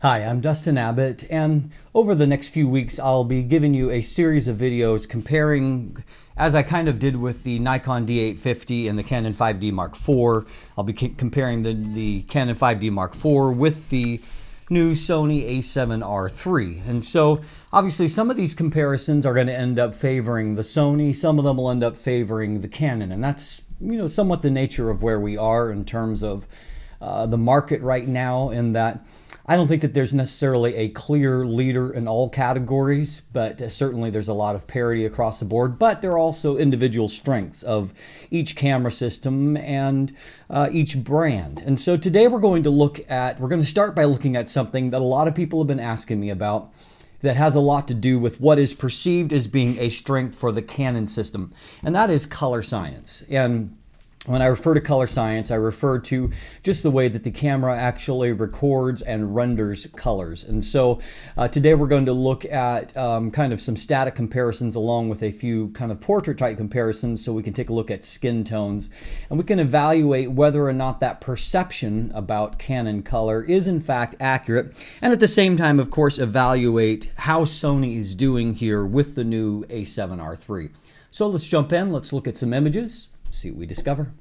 Hi, I'm Dustin Abbott, and over the next few weeks, I'll be giving you a series of videos comparing, as I kind of did with the Nikon D850 and the Canon 5D Mark IV. I'll be comparing the, the Canon 5D Mark IV with the new Sony a7R III. And so, obviously, some of these comparisons are going to end up favoring the Sony, some of them will end up favoring the Canon, and that's, you know, somewhat the nature of where we are in terms of uh, the market right now, in that I don't think that there's necessarily a clear leader in all categories, but certainly there's a lot of parity across the board. But there are also individual strengths of each camera system and uh, each brand. And so today we're going to look at, we're going to start by looking at something that a lot of people have been asking me about that has a lot to do with what is perceived as being a strength for the Canon system, and that is color science. And when I refer to color science, I refer to just the way that the camera actually records and renders colors. And so uh, today we're going to look at um, kind of some static comparisons along with a few kind of portrait type comparisons so we can take a look at skin tones and we can evaluate whether or not that perception about Canon color is in fact accurate and at the same time, of course, evaluate how Sony is doing here with the new A7R III. So let's jump in, let's look at some images see what we discover.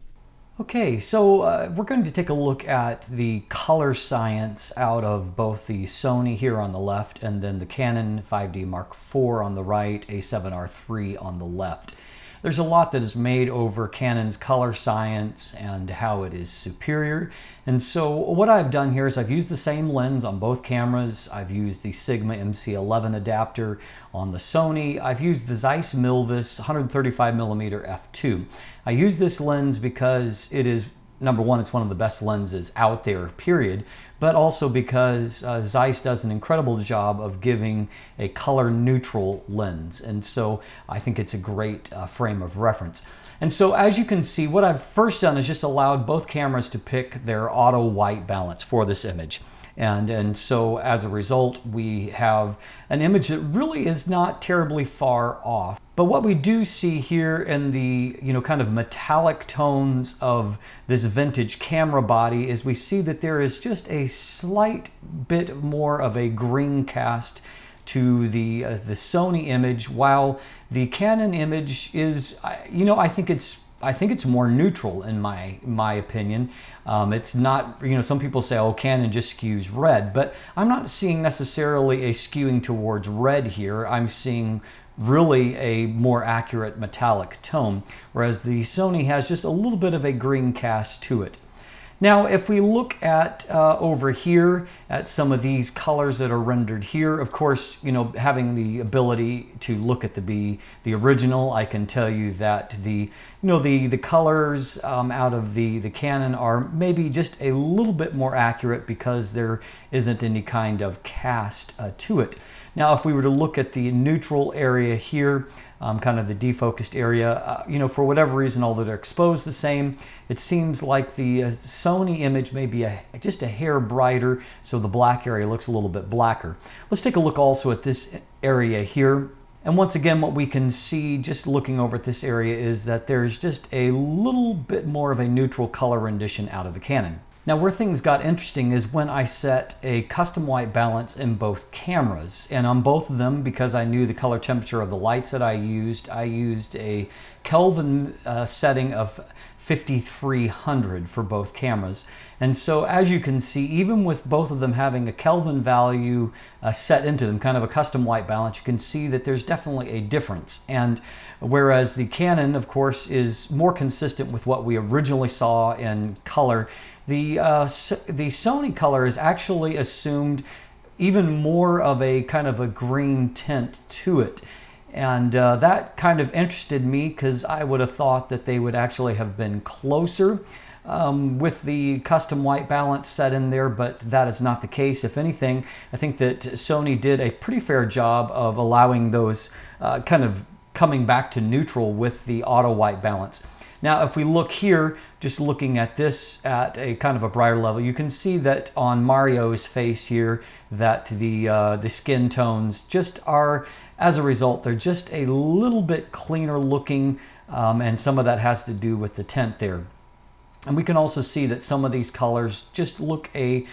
Okay, so uh, we're going to take a look at the color science out of both the Sony here on the left and then the Canon 5D Mark IV on the right, A7R III on the left. There's a lot that is made over Canon's color science and how it is superior. And so what I've done here is I've used the same lens on both cameras. I've used the Sigma MC11 adapter on the Sony. I've used the Zeiss Milvus 135 millimeter f2. I use this lens because it is number one, it's one of the best lenses out there, period, but also because uh, Zeiss does an incredible job of giving a color neutral lens. And so I think it's a great uh, frame of reference. And so as you can see, what I've first done is just allowed both cameras to pick their auto white balance for this image. And, and so as a result, we have an image that really is not terribly far off. But what we do see here in the, you know, kind of metallic tones of this vintage camera body is we see that there is just a slight bit more of a green cast to the, uh, the Sony image, while the Canon image is, you know, I think it's I think it's more neutral in my my opinion. Um, it's not, you know, some people say, oh, Canon just skews red, but I'm not seeing necessarily a skewing towards red here. I'm seeing really a more accurate metallic tone, whereas the Sony has just a little bit of a green cast to it. Now, if we look at uh, over here at some of these colors that are rendered here, of course, you know, having the ability to look at the the original, I can tell you that the, you know, the, the colors um, out of the, the Canon are maybe just a little bit more accurate because there isn't any kind of cast uh, to it. Now, if we were to look at the neutral area here, um, kind of the defocused area. Uh, you know, for whatever reason, although they're exposed the same, it seems like the uh, Sony image may be a, just a hair brighter, so the black area looks a little bit blacker. Let's take a look also at this area here. And once again, what we can see just looking over at this area is that there's just a little bit more of a neutral color rendition out of the Canon. Now where things got interesting is when I set a custom white balance in both cameras. And on both of them, because I knew the color temperature of the lights that I used, I used a Kelvin uh, setting of 5300 for both cameras. And so as you can see, even with both of them having a Kelvin value uh, set into them, kind of a custom white balance, you can see that there's definitely a difference. And whereas the Canon, of course, is more consistent with what we originally saw in color, the, uh, the Sony color is actually assumed even more of a kind of a green tint to it. And uh, that kind of interested me because I would have thought that they would actually have been closer um, with the custom white balance set in there, but that is not the case. If anything, I think that Sony did a pretty fair job of allowing those uh, kind of coming back to neutral with the auto white balance. Now, if we look here, just looking at this at a kind of a brighter level, you can see that on Mario's face here, that the, uh, the skin tones just are, as a result, they're just a little bit cleaner looking, um, and some of that has to do with the tint there. And we can also see that some of these colors just look a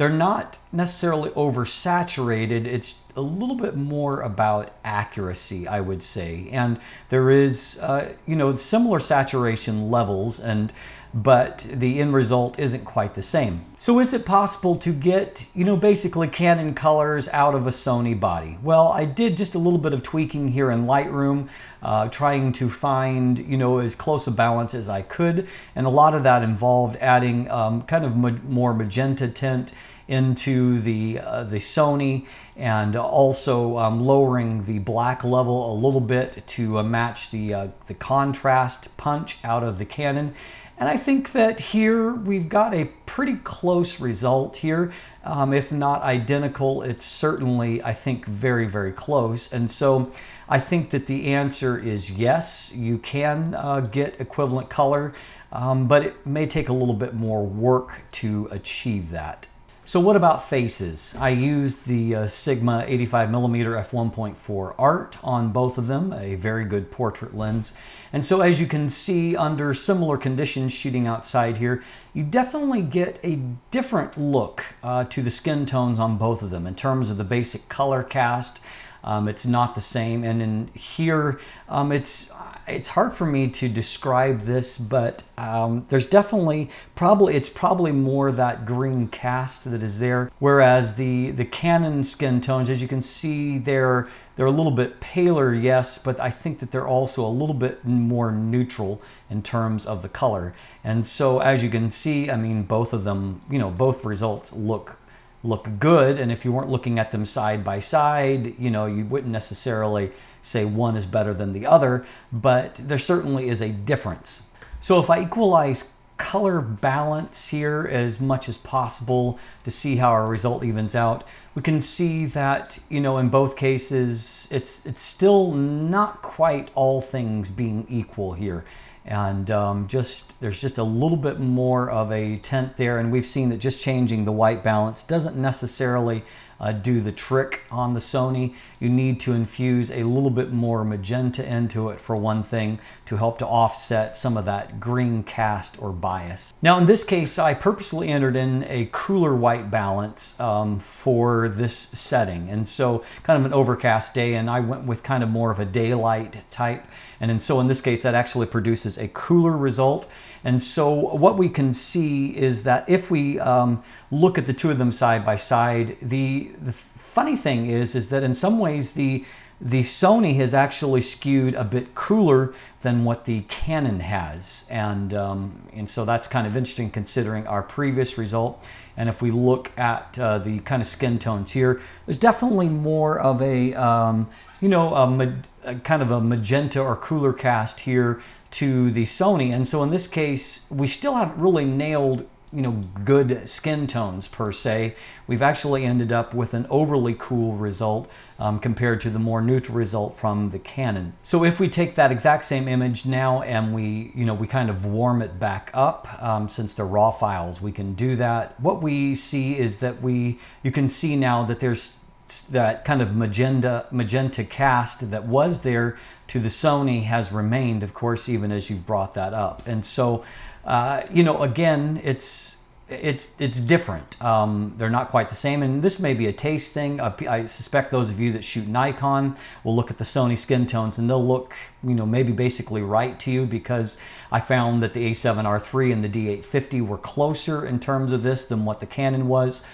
they're not necessarily oversaturated. It's a little bit more about accuracy, I would say. And there is, uh, you know, similar saturation levels and but the end result isn't quite the same. So is it possible to get, you know, basically Canon colors out of a Sony body? Well, I did just a little bit of tweaking here in Lightroom, uh, trying to find, you know, as close a balance as I could. And a lot of that involved adding um, kind of ma more magenta tint into the, uh, the Sony and also um, lowering the black level a little bit to uh, match the, uh, the contrast punch out of the Canon. And I think that here we've got a pretty close result here. Um, if not identical, it's certainly, I think, very, very close. And so I think that the answer is yes, you can uh, get equivalent color, um, but it may take a little bit more work to achieve that. So what about faces? I used the uh, Sigma 85mm f1.4 art on both of them, a very good portrait lens. And so as you can see under similar conditions shooting outside here, you definitely get a different look uh, to the skin tones on both of them in terms of the basic color cast. Um, it's not the same. And in here, um, it's it's hard for me to describe this, but um, there's definitely probably it's probably more that green cast that is there. Whereas the the Canon skin tones, as you can see, they're they're a little bit paler, yes, but I think that they're also a little bit more neutral in terms of the color. And so as you can see, I mean, both of them, you know, both results look look good. And if you weren't looking at them side by side, you know, you wouldn't necessarily say one is better than the other, but there certainly is a difference. So if I equalize color balance here as much as possible to see how our result evens out, we can see that, you know, in both cases, it's, it's still not quite all things being equal here and um, just there's just a little bit more of a tint there. And we've seen that just changing the white balance doesn't necessarily uh, do the trick on the Sony. You need to infuse a little bit more magenta into it for one thing to help to offset some of that green cast or bias. Now in this case I purposely entered in a cooler white balance um, for this setting and so kind of an overcast day and I went with kind of more of a daylight type and, and so in this case, that actually produces a cooler result. And so what we can see is that if we um, look at the two of them side by side, the, the funny thing is, is that in some ways the, the Sony has actually skewed a bit cooler than what the Canon has. And, um, and so that's kind of interesting considering our previous result. And if we look at uh, the kind of skin tones here, there's definitely more of a, um, you know, a, a kind of a magenta or cooler cast here to the Sony. And so in this case, we still haven't really nailed you know, good skin tones per se. We've actually ended up with an overly cool result um, compared to the more neutral result from the Canon. So if we take that exact same image now and we, you know, we kind of warm it back up, um, since they're raw files, we can do that. What we see is that we, you can see now that there's that kind of magenta magenta cast that was there to the Sony has remained, of course, even as you've brought that up. And so, uh, you know, again, it's it's it's different. Um, they're not quite the same, and this may be a taste thing. Uh, I suspect those of you that shoot Nikon will look at the Sony skin tones, and they'll look, you know, maybe basically right to you because I found that the A7R3 and the D850 were closer in terms of this than what the Canon was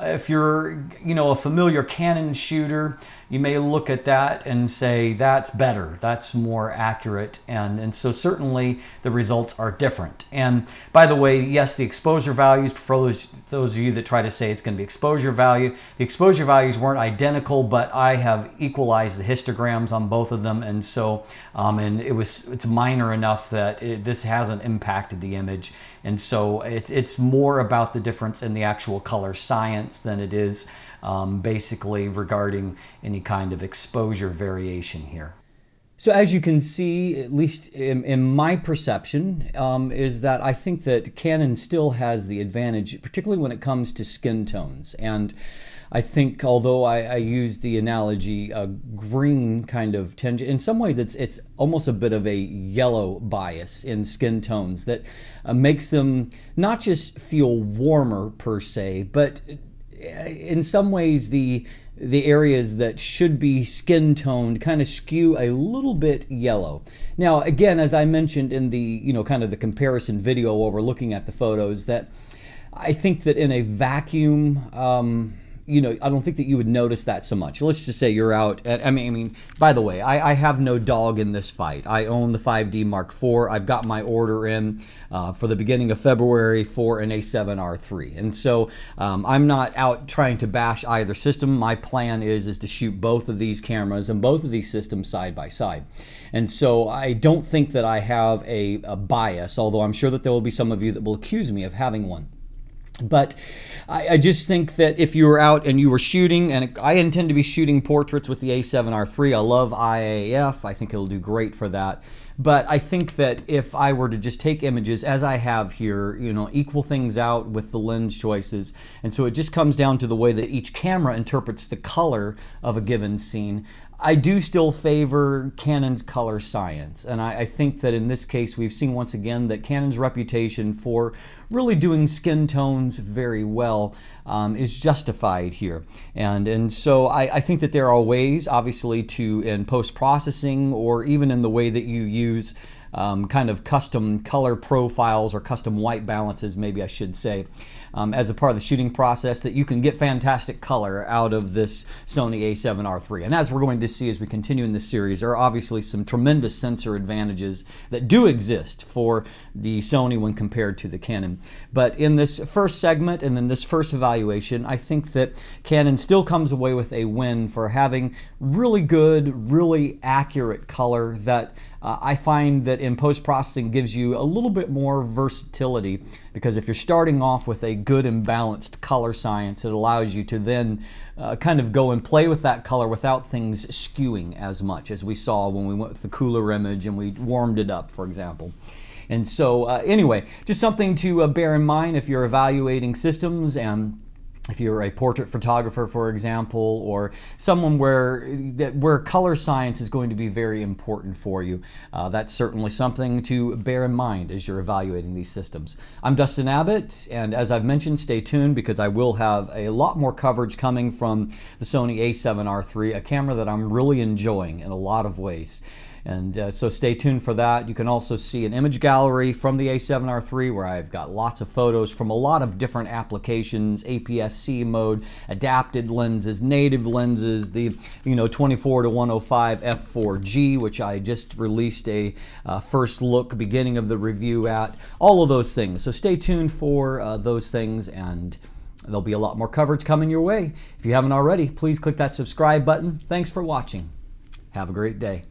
if you're, you know, a familiar Canon shooter, you may look at that and say that's better, that's more accurate, and, and so certainly the results are different. And by the way, yes, the exposure values, for those, those of you that try to say it's going to be exposure value, the exposure values weren't identical, but I have equalized the histograms on both of them, and so, um, and it was, it's minor enough that it, this hasn't impacted the image. And so it's, it's more about the difference in the actual color science than it is um, basically regarding any kind of exposure variation here. So as you can see, at least in, in my perception, um, is that I think that Canon still has the advantage, particularly when it comes to skin tones. And I think, although I, I use the analogy a green kind of tinge, in some ways it's it's almost a bit of a yellow bias in skin tones that uh, makes them not just feel warmer per se, but in some ways the the areas that should be skin toned kind of skew a little bit yellow. Now, again, as I mentioned in the, you know, kind of the comparison video while we're looking at the photos, that I think that in a vacuum, um, you know, I don't think that you would notice that so much. Let's just say you're out. At, I mean, I mean. By the way, I, I, have no dog in this fight. I own the 5D Mark IV. I've got my order in uh, for the beginning of February for an A7R3, and so um, I'm not out trying to bash either system. My plan is is to shoot both of these cameras and both of these systems side by side, and so I don't think that I have a, a bias. Although I'm sure that there will be some of you that will accuse me of having one. But I, I, just think that if you were out and you were shooting, and I intend to be shooting portraits with the A7R3, I love Eye AF, I think it'll do great for that. But I think that if I were to just take images as I have here, you know, equal things out with the lens choices, and so it just comes down to the way that each camera interprets the color of a given scene. I do still favor Canon's color science, and I, I, think that in this case we've seen once again that Canon's reputation for really doing skin tones very well um, is justified here. And, and so I, I, think that there are ways, obviously, to in post-processing or even in the way that you use um, kind of custom color profiles or custom white balances, maybe I should say, um, as a part of the shooting process that you can get fantastic color out of this Sony a7R3. And as we're going to see as we continue in this series, there are obviously some tremendous sensor advantages that do exist for the Sony when compared to the Canon. But in this first segment and in this first evaluation, I think that Canon still comes away with a win for having really good, really accurate color that uh, I find that in post-processing gives you a little bit more versatility because if you're starting off with a good and balanced color science, it allows you to then uh, kind of go and play with that color without things skewing as much as we saw when we went with the cooler image and we warmed it up, for example. And so uh, anyway, just something to uh, bear in mind if you're evaluating systems and if you're a portrait photographer, for example, or someone where that where color science is going to be very important for you, uh, that's certainly something to bear in mind as you're evaluating these systems. I'm Dustin Abbott, and as I've mentioned, stay tuned because I will have a lot more coverage coming from the Sony a7R III, a camera that I'm really enjoying in a lot of ways. And uh, so stay tuned for that. You can also see an image gallery from the A7R3 where I've got lots of photos from a lot of different applications, APS-C mode, adapted lenses, native lenses, the you know 24 to 105 f4G, which I just released a uh, first look beginning of the review at, all of those things. So stay tuned for uh, those things and there'll be a lot more coverage coming your way. If you haven't already, please click that subscribe button. Thanks for watching. Have a great day.